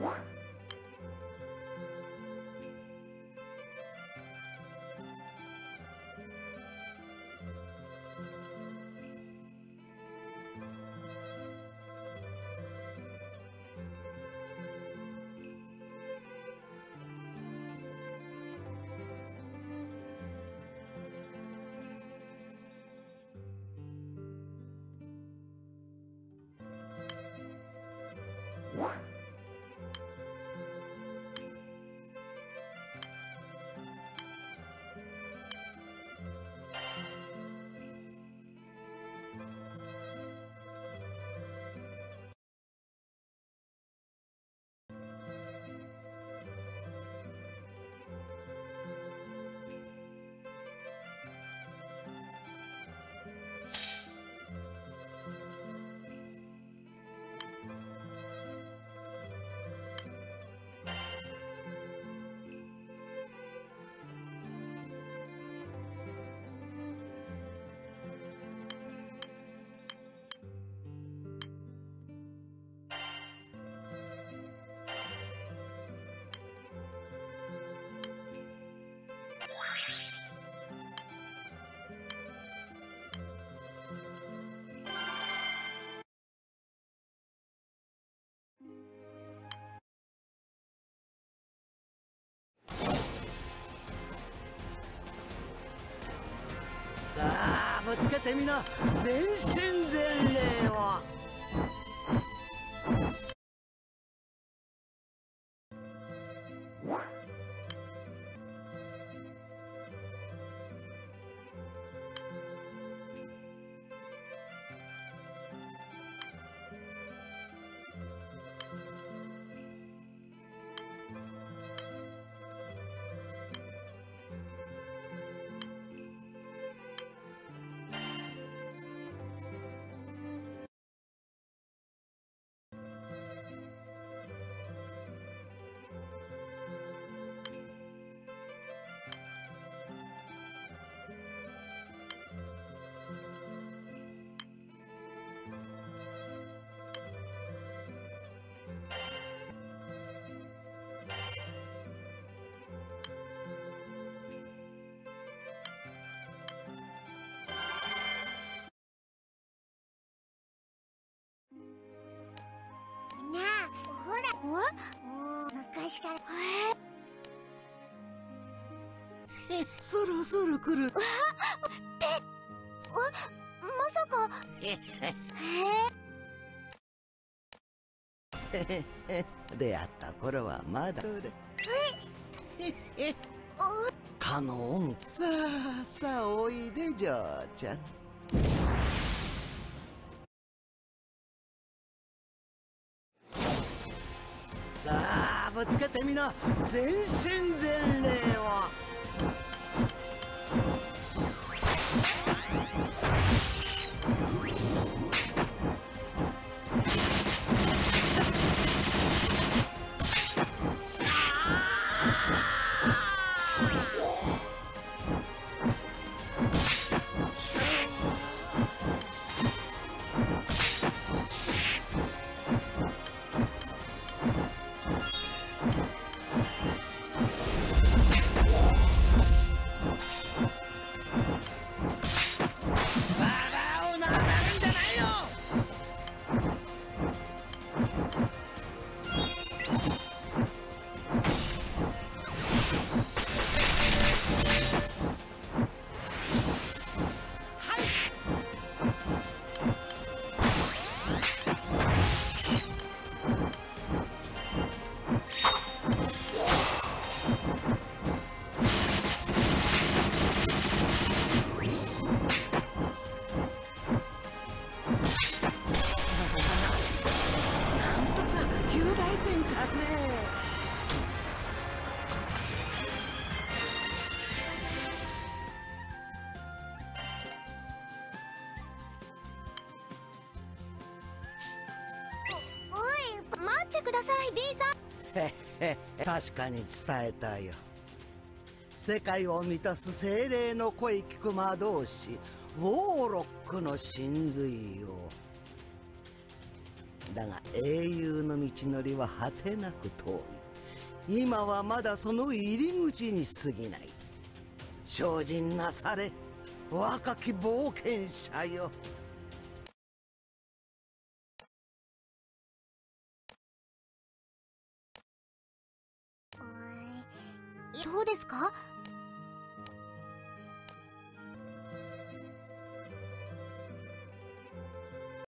What? ぶつけてみな。全身全霊を。昔から。そろそろ来る。まさか。え。出会った頃はまだ。カノンさあさあおいで嬢ちゃんぶつけてみな。全身全霊を。バ確かに伝えたよ。世界を満たす精霊の声聞く魔導士ウォーロックの真髄よ。だが英雄の道のりは果てなく遠い。今はまだその入り口に過ぎない。精進なされ若き冒険者よ。そうですか？